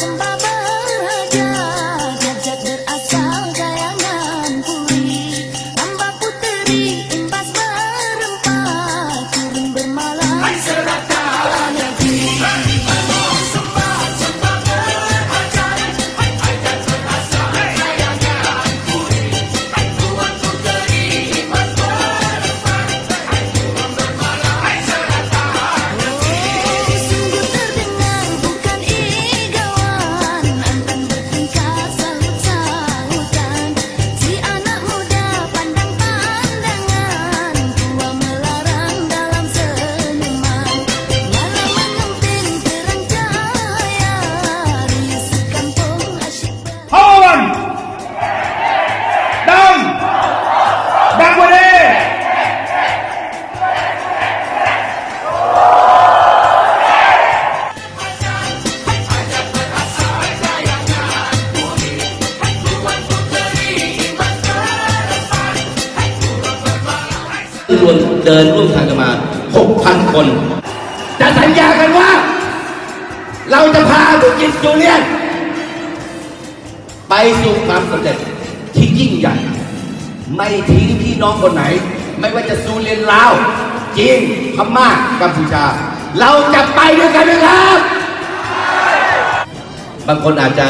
somebody เดินร่วมทางกันมา 6,000 คน จะสัญญากันว่า เราจะพาบุกิสจูเลียน ไปสู่ความสำเร็จที่ยิ่งใหญ่ ไม่ทิ้งพี่น้องคนไหน ไม่ว่าจะซูเรียนลาวจีนพม่ากัมพูชา เราจะไปด้วยกันนะครับ บางคนอาจจะ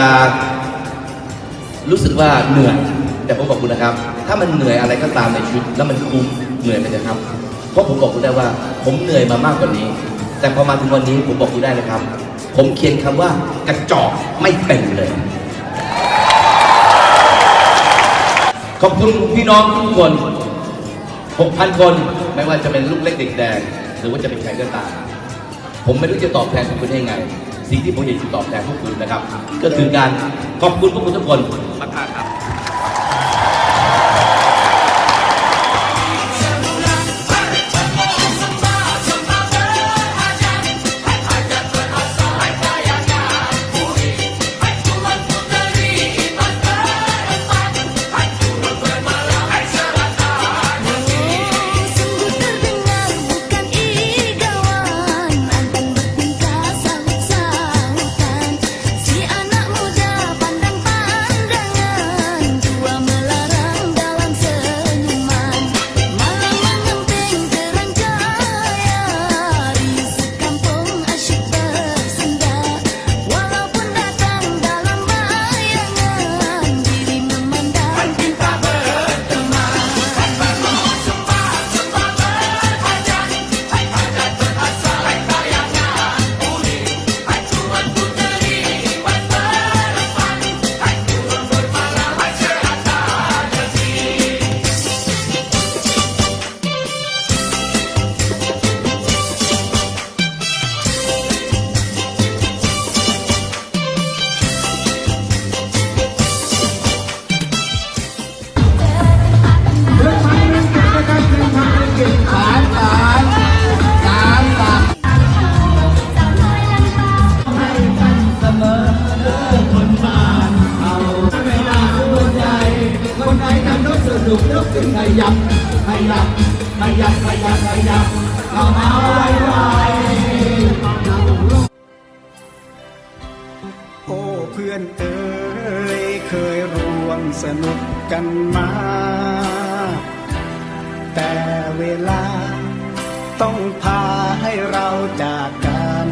รู้สึกว่าเหนื่อย แต่ผมบอกคุณนะครับ ถ้ามันเหนื่อยอะไรก็ตามในชีวิตแล้วมันคุ้มเหนื่อยไปนะครับ เพราะผมบอกคุณได้ว่า ผมเหนื่อยมามากกว่านี้ แต่พอมาถึงวันนี้ผมบอกคุณได้นะครับ ผมเขียนคำว่ากระจอกไม่เป็นเลย ขอบคุณพี่น้องทุกคน 6,000 คนไม่ว่าจะเป็นลูกเล็กเด็กแดง หรือว่าจะเป็นใครก็ตาม ผมไม่รู้จะตอบแทนพวกคุณได้ยังไง สิ่งที่ผมอยากจะตอบแทนพวกคุณนะครับ ก็คือการขอบคุณพวกคุณทุกคนมากครับ พื่อนเอ๋ยเคยร่วมสนุกกันมา แต่เวลาต้องพาให้เราจากกัน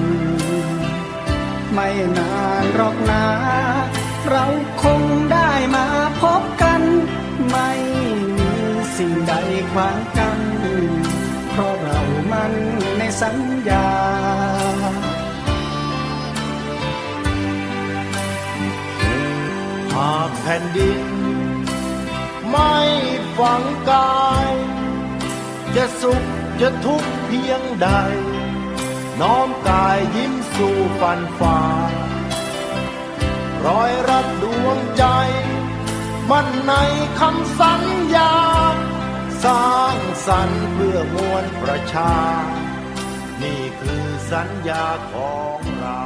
ไม่นานหรอกนะ เราคงได้มาพบกัน ไม่มีสิ่งใดขวางกัน เพราะเรามันในสัญญา ผ่นดิน ไม่ฝังกาย จะสุขจะทุกข์เพียงใด น้อมกายยิ้มสู่ฟันฝ่ารอยรัดดวงใจ มันในคำสัญญา สร้างสรรค์เพื่อมวลประชา นี่คือสัญญาของเรา